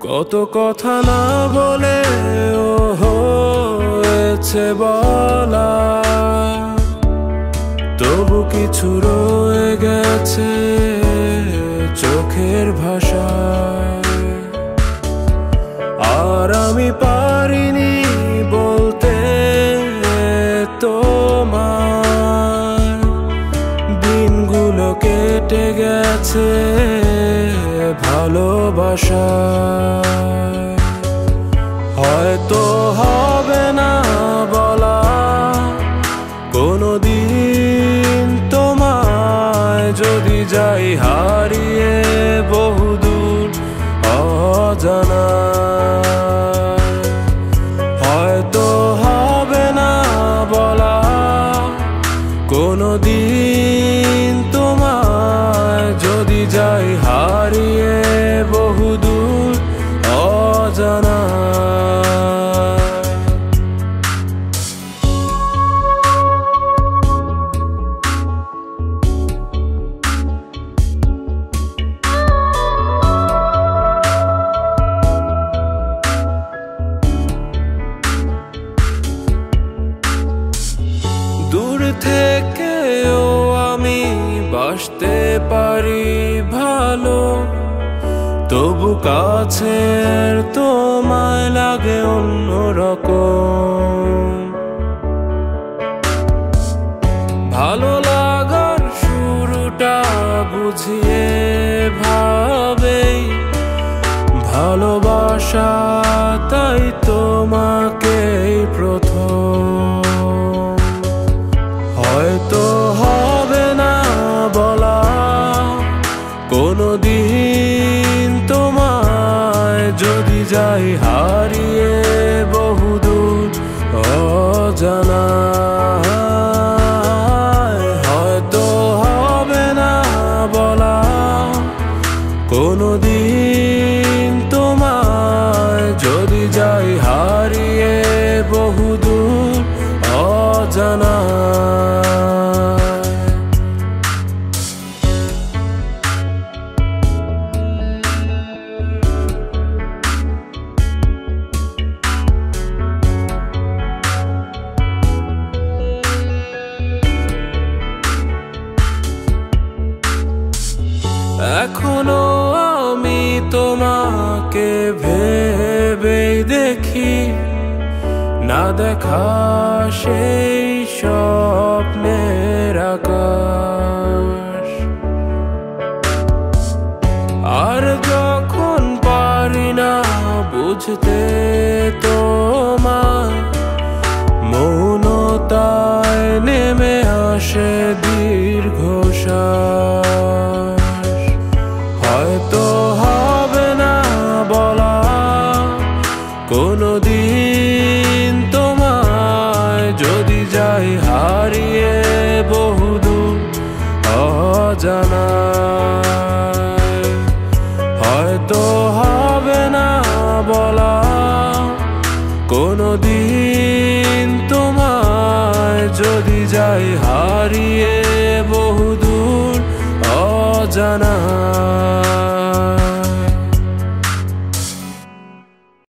কত কথা না বলে ও হয়েছে বলা। তবু কিছু রয়ে গেছে চোখের ভাষা। আর আমি পারিনি বলতে তোমার কেটে গেছে ভালোবাসা। হয়তো হবে না বলা কোনো দিন তোমায় যদি যাই হারিয়ে বহুদূর অজানা। হয়তো হবে না বলা কোনো দিন যদি যাই হারিয়ে বহুদূর অজানা বাসতে পারি ভালো। তবু কাছের তোমায় লাগে অন্যরকম ভালো লাগার শুরুটা বুঝিয়ে ভাবেই। ভালোবাসা যদি যাই এখনও আমি তোমাকে ভেবে দেখি। না দেখা সেই স্বপ্নের আকাশ। আর যখন পারি না বুঝতে তোমার মৌনতায় নেমে আসে কোনো দিন তোমায় যদি যাই হারিয়ে বহুদূর, অজানা। হয়তো হবে না বলা। কোনো দিন তোমায় যদি যাই হারিয়ে বহুদূর, অজানা।